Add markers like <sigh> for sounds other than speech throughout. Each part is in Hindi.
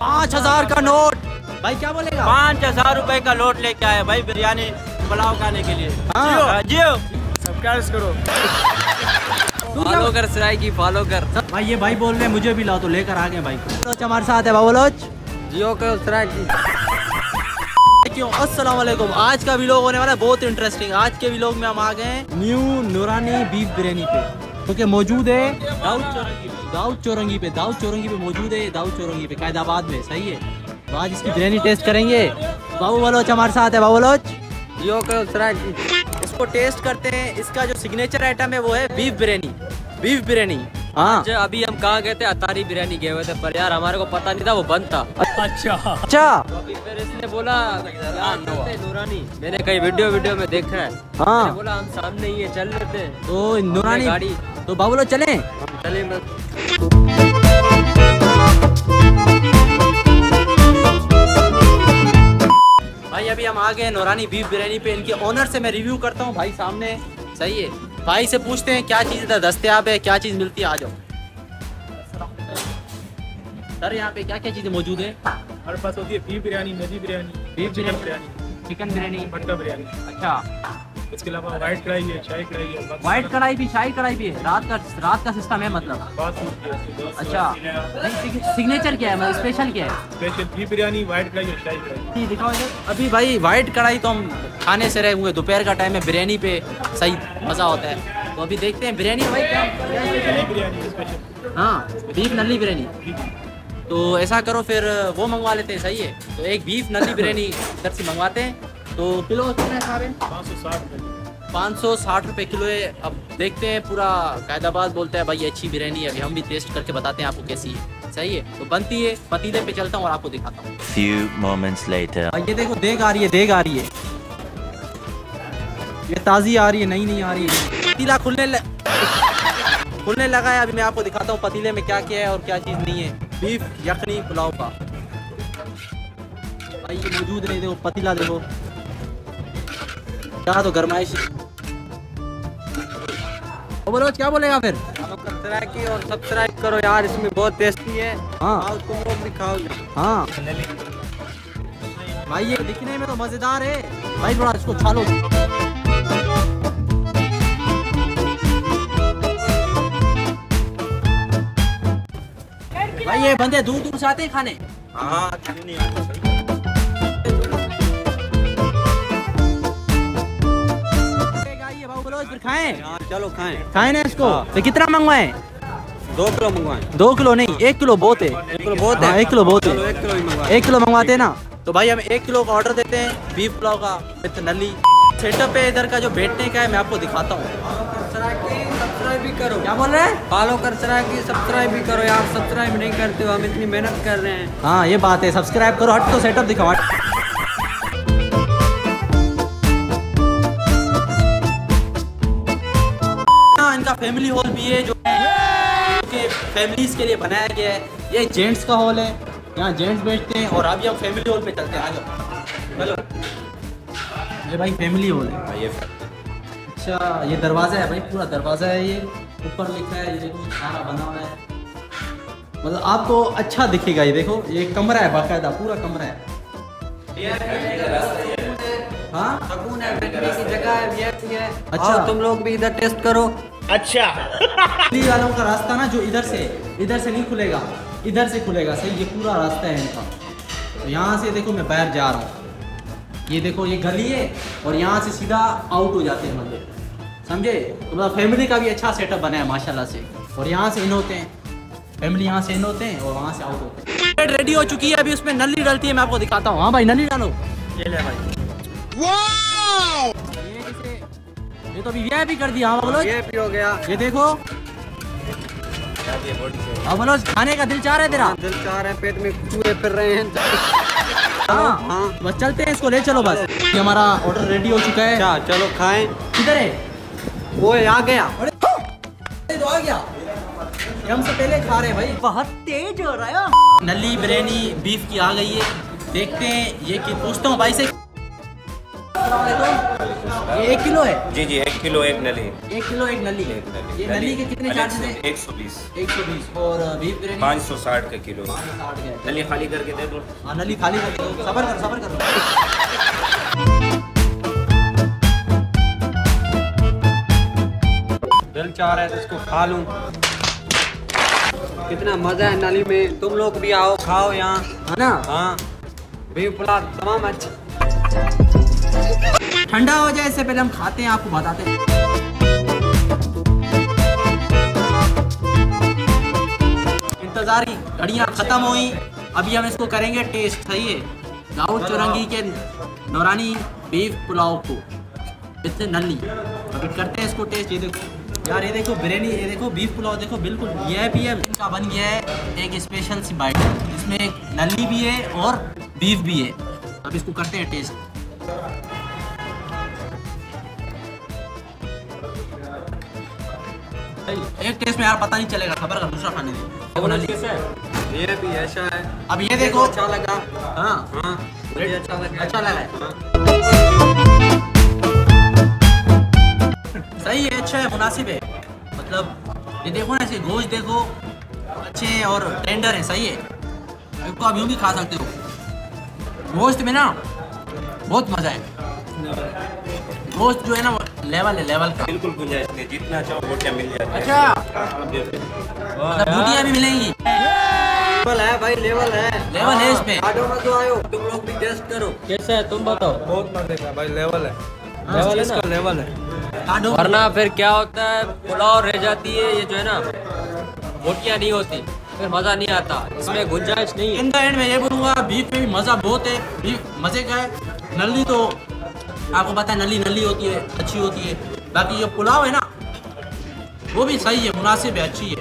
पाँच हज़ार का नोट। भाई क्या बोलेगा? पाँच हज़ार रूपए का नोट लेके आए भाई बिरयानी पुलाव खाने के लिए। हाँ। जियो सब्सक्राइब करो। फॉलो कर सराय की फॉलो कर। भाई ये भाई बोल रहे हैं मुझे भी लाओ तो लेकर आ गए भाई। हमारे साथ है बाबूलोच जियो कर सराय की क्यों अस्सलाम वालेकुम आज का व्लॉग होने वाला है बहुत इंटरेस्टिंग आज के व्लॉग में हम आ गए न्यू नूरानी बीफ बिरयानी पे क्योंकि मौजूद है। दाऊद चौरंगी पे दाऊद चौरंगी पे मौजूद है दाऊद चौरंगी पे कायदाबाद में सही है। तो आज इसकी बिरयानी टेस्ट करेंगे। बाबू बलोच हमारे साथ है बाबू बलोच। जियो कर सराय की इसको टेस्ट करते हैं। इसका जो सिग्नेचर आइटम है वो है बीफ बिरयानी बीफ बिरयानी हाँ। जो अभी हम कहाँ गए थे? अतारी बिरयानी गए हुए थे पर यार हमारे को पता नहीं था वो बंद था। अच्छा। अच्छा। तो अभी फिर इसने बोला हैं। नूरानी। मैंने कई वीडियो वीडियो में देखा है। हाँ। बोला हम सामने ही है चल रहे थे। तो नूरानी। गाड़ी तो बाबू बलोच चलें। चले भाई अभी हम आ गए नौरानी बीफ बिरयानी पे। इनके ओनर से मैं रिव्यू करता हूँ। भाई सामने सही है। भाई से पूछते हैं क्या चीज़ इधर दस्तियाब है क्या चीज़ मिलती है? आ जाओ। सर यहाँ पे क्या क्या चीज़ें मौजूद है? हमारे पास होती है बीफ बिरयानी नदी biryani beef chicken biryani. Chicken biryani. मटका बिरयानी। अच्छा। इसके अलावा वाइट कढ़ाई है शाही कढ़ाई है व्हाइट कढ़ाई भी शाही कढ़ाई भी है। रात का रात का सिस्टम है मतलब। अच्छा। सिग्नेचर क्या है? मतलब स्पेशल क्या है? स्पेशल बीफ बिरयानी वाइट कढ़ाई और शाही कढ़ाई। दिखाओ अभी भाई व्हाइट कढ़ाई तो हम खाने से रहे हुए। दोपहर का टाइम है बिरयानी पे सही मज़ा होता है। तो अभी देखते हैं बिरयानी भाई क्या है? बिरयानी स्पेशल हाँ बीफ नली बिरयानी तो ऐसा करो फिर वो मंगवा लेते हैं सही है। तो एक बीफ नली बिरयानी इधर से मंगवाते हैं। तो किलो कितना है? सारे पाँच सौ साठ रुपये पाँच सौ साठ रुपये किलो है। अब देखते हैं पूरा कायदाबाद बोलता है भाई अच्छी बिरयानी है। अभी हम भी टेस्ट करके बताते हैं आपको कैसी है। सही है? तो बनती है पतीले पे चलता हूँ और आपको दिखाता हूँ। Few moments later. भाई ये देखो देग आ रही है देग आ रही है। ये ताज़ी आ रही है नई नहीं आ रही है। पतीला खुलने ल... खुलने लगा है। अभी मैं आपको दिखाता हूँ पतीले में क्या क्या है और क्या चीज़ नहीं है। बीफ यखनी पुलाव का भाई ये मौजूद नहीं देखो पतीला देखो। क्या तो गरमाइश ओ बोलो क्या बोलेगा फिर? और सब्सक्राइब करो यार इसमें बहुत टेस्टी है। हाँ। आओ तुम लोग भी खाओ। हाँ। भाई ये दिखने में तो मज़ेदार है। भाई थोड़ा इसको छालो भाई ये बंदे दूर दूर से आते हैं खाने। हाँ खाएँ। चलो खाएँ। खाएँ ना इसको। तो कितना मंगवाएँ? दो किलो मंगवाएँ। दो किलो नहीं एक किलो बहुत है। एक किलो बहुत हाँ, है एक किलो बहुत है। एक किलो मंगवाते हैं ना। तो भाई हम एक किलो का ऑर्डर देते हैं बीफ पुलाव का विथ नली। सेटअप है इधर का जो बैठने का है मैं आपको दिखाता हूँ। सब्सक्राइब भी करो क्या बोल रहे हैं? फॉलो कर की सब्सक्राइब भी करो यार। सब्सक्राइब नहीं करते हो हम इतनी मेहनत कर रहे हैं। हाँ ये बात है। सब्सक्राइब करो हट तो सेटअप दिखाओ। फैमिली हॉल भी है जो कि फैमिलीज़ के लिए बनाया गया है। ये जेंट्स का हॉल है। यहाँ जेंट्स बैठते हैं और अभी हम फैमिली हॉल पे चलते हैं। आ जाओ चलो ये भाई फैमिली हॉल है। भाई ये अच्छा ये दरवाज़ा है भाई पूरा दरवाज़ा है ये। ऊपर लिखा है ये देखो सारा बना हुआ है। मतलब आपको अच्छा दिखेगा ये देखो ये कमरा है बाकायदा पूरा कमरा है। हाँ सुकून है बैठने की जगह है VIP है। अच्छा। तुम लोग भी इधर टेस्ट करो। <laughs> दिल्ली वालों का रास्ता ना जो इधर से इधर से नहीं खुलेगा इधर से खुलेगा सही ये पूरा रास्ता है इनका। तो यहाँ से देखो मैं बाहर जा रहा हूँ। ये देखो ये गली है और यहाँ से सीधा आउट हो जाते हैं मतलब समझे? तो मतलब फैमिली का भी अच्छा सेटअप बना है माशाल्लाह से। और यहाँ से इन होते हैं। फैमिली यहाँ से इन होते हैं और वहाँ से आउट होते हैं। रेडी हो चुकी है अभी उसमें नली डलती है मैं आपको दिखाता हूँ। हाँ भाई नली डालो। ये ले भाई। ये तो अभी वीआईपी कर दिया हाँ बोलो ये भी हो गया। ये देखो। अब बोलो खाने का दिल चाह रहा है तेरा? दिल चाह रहे हैं पेट में चूहे फिर रहे हैं। हाँ। हाँ बस चलते हैं इसको ले चलो बस। ये हमारा ऑर्डर रेडी हो चुका है। अच्छा चलो खाएँ। किधर है? वो आ गया। ये तो आ गया। हमसे पहले खा रहे हैं भाई। बहुत तेज हो रहा है। नली बिरयानी बीफ की आ गई है। देखते हैं ये कि पूछता हूँ भाई से। ये एक किलो है? जी जी एक किलो एक नली। एक किलो एक नली। एक नली। ये नली के कितने चार्जेस हैं? एक सौ बीस। एक सौ बीस। और बीफ बिरयानी पाँच सौ साठ का किलो। साठ के नली खाली करके दे दो। हाँ नली खाली कर दो। सबर कर सबर कर दिल चाह रहा है तो इसको खा लूँ। कितना मज़ा है नली में। तुम लोग भी आओ खाओ यहाँ। है ना? हाँ। बीफ पुलाव तमाम अच्छा। ठंडा हो जाए, इससे पहले हम खाते हैं, आपको बताते हैं। इंतज़ार की घड़ियाँ खत्म हुई। अभी हम इसको करेंगे टेस्ट सही है? दाऊद चौरंगी के नौरानी बीफ पुलाव को। इससे नली। अभी करते हैं इसको टेस्ट ये देखो। यार, ये देखो, बिरयानी, ये देखो बीफ पुलाव देखो, बिल्कुल ये भी है। इसका बन गया है एक स्पेशल सी बाइट इसमें नली भी है और बीफ भी है। अब इसको करते हैं टेस्ट एक टेस्ट में यार पता नहीं चलेगा खबर का दूसरा खाने है? ये भी ऐसा है। अब ये देखो। अच्छा लगा। हाँ। हाँ अच्छा लगा। अच्छा लगा। सही है अच्छा है मुनासिब है। मतलब ये देखो ना ऐसे गोश्त देखो अच्छे हैं और टेंडर है सही है। इसको आप यूँ भी खा सकते हो। गोश्त में ना बहुत मज़ा है। गोश्त जो है ना लेवल है लेवल का। बिल्कुल गुंजाइश नहीं जितना चाहो बोटियाँ मिल जाती अच्छा। बूटियाँ भी मिलेंगी। लेवल है भाई लेवल है। लेवल है इसमें। मत आयो तुम लोग भी टेस्ट करो। कैसा है तुम बताओ। बहुत मज़े का भाई लेवल है। लेवल है ना? लेवल है। वरना फिर क्या होता है पुलाव रह जाती है ये जो है ना बोटियाँ नहीं होती फिर मज़ा नहीं आता। इसमें गुंजाइश नहीं है। इन द एंड में ये बोलूँगा बीफ में भी मज़ा बहुत है बीफ मज़े का है नली तो आपको पता है नली नली होती है अच्छी होती है। बाकी जो पुलाव है ना वो भी सही है मुनासिब है अच्छी है।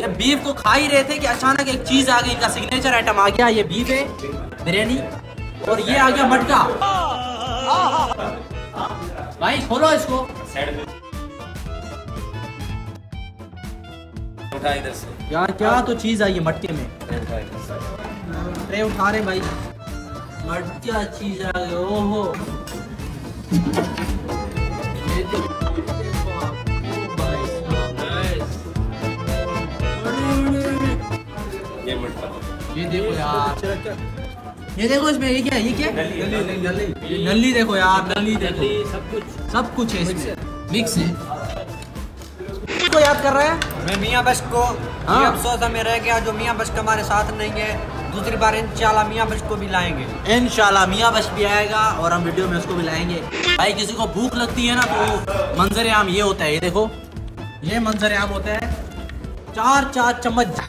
ये बीफ को खा ही रहे थे कि अचानक एक चीज़ आ गई इनका सिग्नेचर आइटम आ गया ये बीफ है बिरयानी और ये आ गया मटका। भाई खोलो इसको। उठा इधर से। यार क्या तो चीज़ आई है मटके में। ट्रे उठा रहे भाई। मटका चीज़ आ गई ओहो। ये अरे। ये देखो यार। ये देखो इसमें ये क्या है? ये क्या है? ये नली देखो यार नली देखो। सब कुछ। सब कुछ है इसमें। मिक्स है। को याद कर रहा है? मैं मियाँ बश को हाँ। अफसोस हमें रह गया जो मियाँ बश हमारे साथ नहीं है। दूसरी बार इंशाल्लाह मियाँ बश को भी लाएँगे। इंशाल्लाह मियाँ बश भी आएगा और हम वीडियो में उसको भी लाएँगे। भाई किसी को भूख लगती है ना तो मंजर आम ये होता है ये देखो। ये मंजर आम होता है। चार चार चम्मच।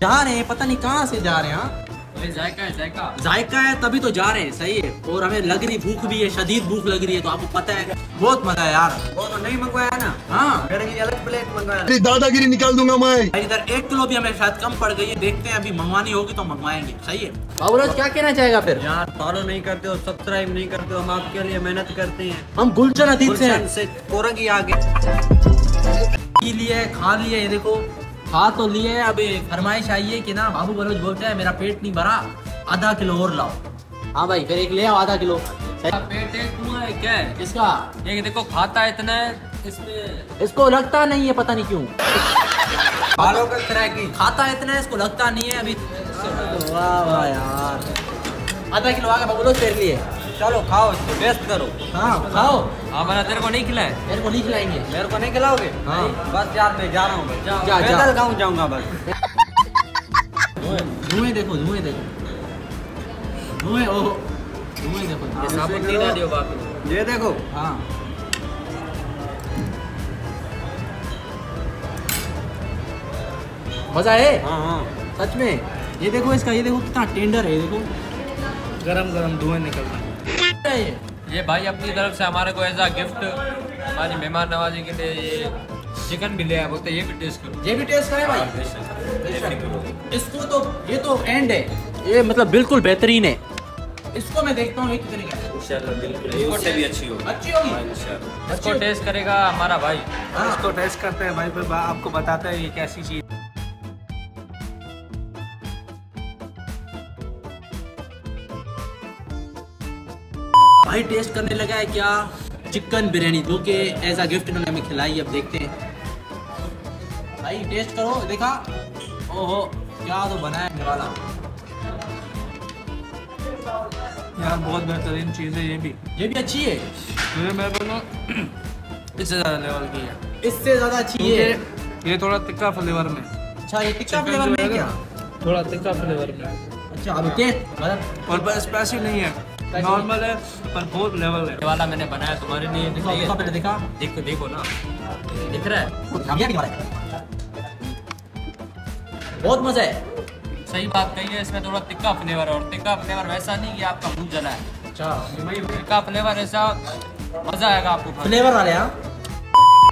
जा रहे हैं पता नहीं कहाँ से जा रहे हैं हाँ? जायका है जायका। जायका है तभी तो जा रहे हैं सही है। और हमें लग रही भूख भी है शदीद भूख लग रही है तो आपको पता है। बहुत मज़ा है यार। वो तो नहीं मंगवाया ना? हाँ। मेरे लिए अलग प्लेट मंगवाया। तेरी दादागिरी निकाल दूँगा मैं। इधर एक किलो भी हमें शायद कम पड़ गई है देखते हैं अभी मंगवानी होगी तो मंगवाएँगे सही है। बाबूराज क्या कहना चाहेगा फिर? यार फॉलो नहीं करते हो सब्सक्राइब नहीं करते हो हम आपके लिए मेहनत करते हैं। हम गुलशन अदीब से कोरंगी आगे। पी लिए खा लिए देखो। खा तो लिए अभी फरमाइश आई है कि ना बाबू बलोच बोलते हैं मेरा पेट नहीं भरा आधा किलो और लाओ। हाँ भाई फिर एक ले आओ आधा किलो। पेट एक कुआँ है क्या है? इसका ये देखो खाता है इतना इसमें इसको लगता नहीं है पता नहीं क्यों। बालों का तरह की। खाता इतना है इसको लगता नहीं है अभी। वाह वाह यार। आधा किलो आ गया बाबू लोग तेरे लिए। चलो खाओ इसको टेस्ट करो हाँ खाओ हाँ मैंने तेरे को नहीं खिलाया मेरे को नहीं खिलाएँगे मेरे को नहीं खिलाओगे हाँ। बस यार मैं जा रहा हूँ जा, जा। पैदल गाँव जाऊँगा बस धुएँ देखो धुएँ देखो धुएँ ओहो धुएँ देखो ये साबुन नहीं ना दियो बाकी ये देखो हाँ मज़ा है हाँ हाँ सच में ये देखो इसका ये देखो कितना टेंडर है ये देखो गरम गरम धुएँ निकल रहा है है ये? ये भाई अपनी तरफ़ से हमारे को एज अ गिफ्ट हमारी मेहमान नवाजी के लिए ये चिकन भी ले आया बोलते ये भी टेस्ट करो। ये भी टेस्ट करें भाई? इसको तो ये तो एंड है। ये मतलब बिल्कुल बेहतरीन है। इसको मैं देखता हूँ ये कितने का है। बिल्कुल। भी अच्छी होगी। अच्छी होगी? हाँ, इसको टेस्ट करेगा हमारा भाई। हाँ। इसको टेस्ट करते हैं भाई फिर आपको बताते हैं ये कैसी चीज़ भाई टेस्ट करने लगा है क्या? चिकन बिरयानी जो कि एज अ गिफ्ट इन्होंने हमें खिलाई अब देखते हैं। भाई टेस्ट करो देखा? ओहो क्या तो बना है ये वाला। यार बहुत बेहतरीन चीज़ है ये भी। ये भी अच्छी है? ये मैं बोलूँ इससे ज़्यादा लेवल की है। इससे ज़्यादा अच्छी है? ये थोड़ा तिक्का फ्लेवर में। अच्छा ये चिकन फ्लेवर में क्या? थोड़ा तिक्का फ्लेवर में। अच्छा अभी टेस्ट और स्पाइसी नहीं है। नॉर्मल है पर बहुत लेवल है। ये वाला मैंने बनाया तुम्हारे लिए दिखाओ दिखाइए। पहले दिखा? देखो देखो ना। दिख रहा है? ये भी वाला है। बहुत मज़ा है। सही बात कही है इसमें थोड़ा तिक्का फ्लेवर है और तिक्का फ्लेवर वैसा नहीं कि आपका मुँह जला है। अच्छा तिक्का फ्लेवर ऐसा मज़ा आएगा आपको फ्लेवर वाले हाँ?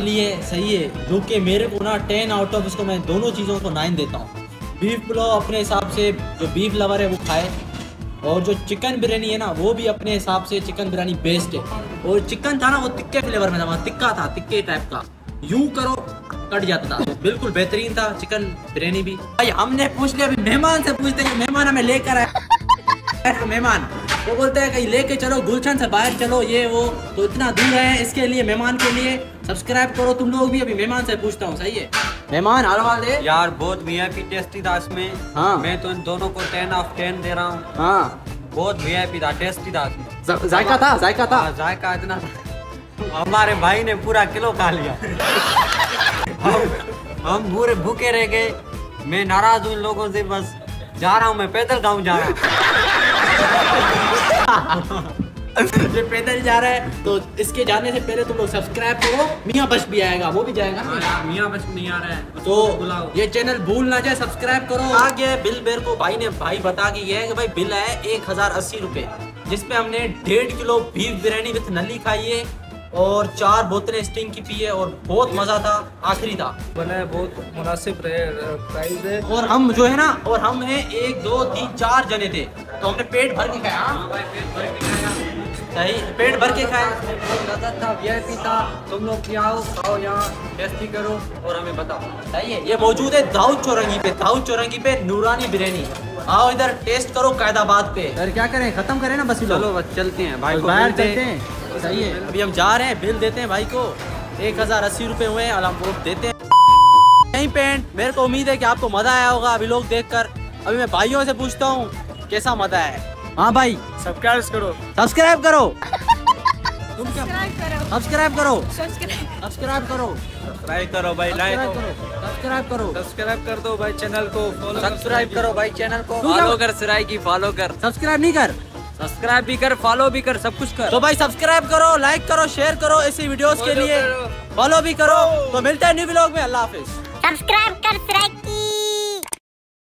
लिए सही है जो कि मेरे को ना टेन आउट ऑफ़ इसको मैं दोनों चीज़ों को नाइन देता हूँ। बीफ पुलाव अपने हिसाब से जो बीफ लवर है वो खाए। और जो चिकन बिरयानी है ना, वो भी अपने हिसाब से चिकन बिरयानी बेस्ट है। और चिकन था ना, वो तिक्के फ्लेवर में था वहाँ तिक्का था, तिक्के टाइप का। यूँ करो, कट जाता था। बिल्कुल बेहतरीन था चिकन बिरयानी भी। भाई, हमने पूछ लिया, अभी मेहमान से पूछते हैं मेहमान हमें लेकर आए। <laughs> मेहमान, वो बोलते हैं कहीं लेके चलो, गुलशन से बाहर चलो, ये, वो तो इतना दूर है इसके लिए, मेहमान के लिए। सब्सक्राइब करो तुम लोग भी, अभी मेहमान से पूछता हूँ, सही है? मेहमान हर वाले यार बहुत वीआईपी टेस्टी था इसमें हाँ। मैं तो इन दोनों को टेन ऑफ़ टेन दे रहा हूँ। हाँ। बहुत वीआईपी था टेस्टी था इसमें जायका था जायका था। हाँ, जायका इतना हमारे भाई ने पूरा किलो खा लिया। हम हम पूरे भूखे रह गए। मैं नाराज़ हूँ इन लोगों से बस जा रहा हूँ मैं पैदल गाँव जा रहा हूँ। ये पैदल जा रहा है तो इसके जाने से पहले तुम लोग सब्सक्राइब करो। मियाँ बस भी आएगा वो भी जाएगा मियाँ बस नहीं आ रहा है। तो बुलाओ। ये चैनल भूल ना जाए सब्सक्राइब करो। आ गया बिल मेरे को भाई ने भाई बता के ये है कि भाई बिल है एक हज़ार अस्सी रुपए जिसपे हमने डेढ़ किलो बीफ बिरयानी विथ नली खाई है और चार बोतलें स्टिंग की पी है और बहुत मज़ा था आखिरी था। बना है बहुत मुनासिब प्राइस है। और हम जो है ना और हम हैं एक दो तीन चार जने थे तो हमने पेट भर के खाया। हाँ? सही पेट भर के खाया लज्जत था वीआईपी था तुम लोग भी आओ आओ यहाँ टेस्टी करो और हमें बताओ। सही है ये मौजूद है दाऊद चौरंगी पे दाऊद चौरंगी पे नूरानी बिरयानी। आओ इधर टेस्ट करो कायदाबाद पे। सर क्या करें? खत्म करें ना बस चलो बस चलते हैं भाई को बाहर चलते हैं। सही है अभी हम जा रहे हैं बिल देते हैं भाई को। एक हज़ार अस्सी रुपए हुए हैं देते हैं। नहीं पेंट मेरे को उम्मीद है कि आपको मज़ा आया होगा अभी लोग देखकर। अभी मैं भाइयों से पूछता हूँ कैसा मज़ा है हाँ भाई। सब्सक्राइब करो। सब्सक्राइब करो। <laughs> तुम क्या सब्सक्राइब करो। सब्सक्राइब करो। सब्सक्राइब करो। ट्राई करो भाई लाइक करो। सब्सक्राइब करो। सब्सक्राइब कर दो भाई चैनल को। फॉलो सब्सक्राइब करो भाई चैनल को। फॉलो कर सिराई की फॉलो कर। सब्सक्राइब नहीं कर। सब्सक्राइब भी कर फॉलो भी कर सब कुछ कर। तो भाई सब्सक्राइब करो लाइक करो शेयर करो ऐसी वीडियोस के लिए। फॉलो भी करो। तो मिलता है न्यू ब्लॉग में। अल्लाह हाफिज। सब्सक्राइब कर सब्सक्राइब